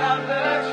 I've